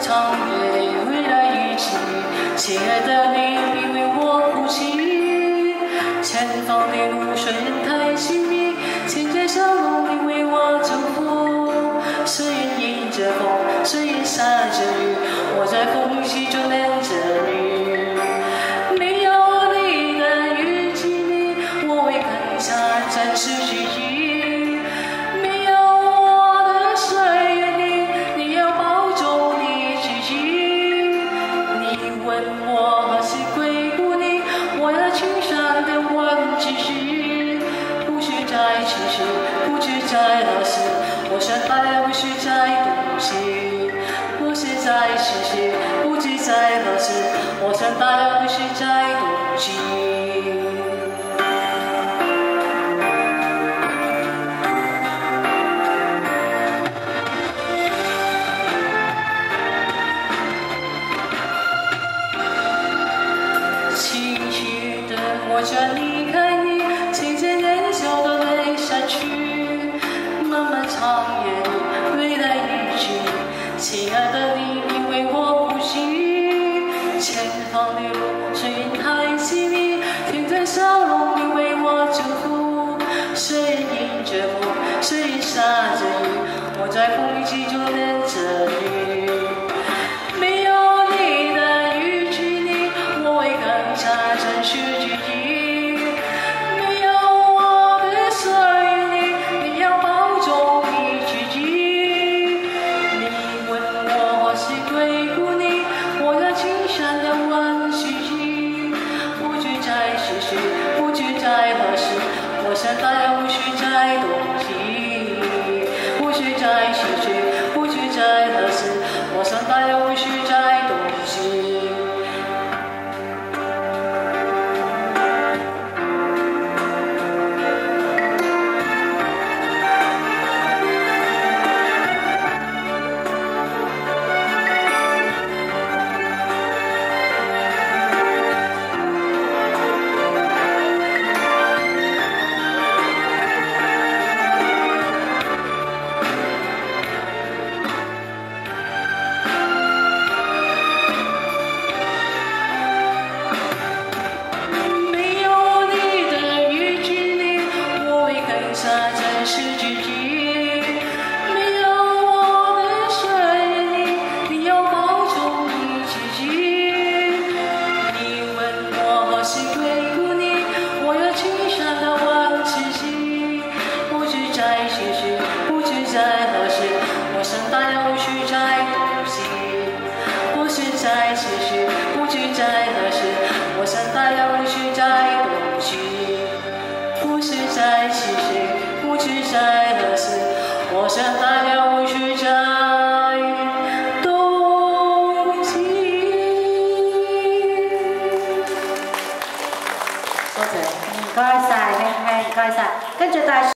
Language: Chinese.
长夜里未来一起亲爱的你别为我哭泣前方的路虽然太凄迷请在笑容里为我祝福。虽然迎着风虽然下着雨我在风雨中念在何时，我想大家不是在东西。不是在几时，不知在何时，我想大家不是在东西。轻轻地我将离开长夜里未来一句，亲爱的你，你为我呼吸。前方的路虽然太凄迷，天在笑容里为我祝福。虽然迎着风，虽然下着雨，我在风雨之中念着我想大家不是在东西。在何时？我想大家无需再东挤，无需再西寻，不知在何时？我想大家无需再东挤，无需再西寻，不知在何时？我想大家无需再。多谢。嗯，开晒，开开开晒，跟著大。